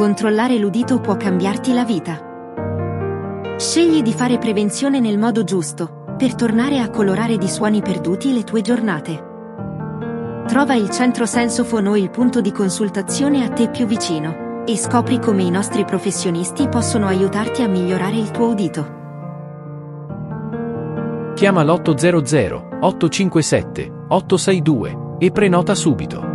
Controllare l'udito può cambiarti la vita. Scegli di fare prevenzione nel modo giusto, per tornare a colorare di suoni perduti le tue giornate. Trova il centro Sensofon o il punto di consultazione a te più vicino e scopri come i nostri professionisti possono aiutarti a migliorare il tuo udito. Chiama l'800 857 862 e prenota subito.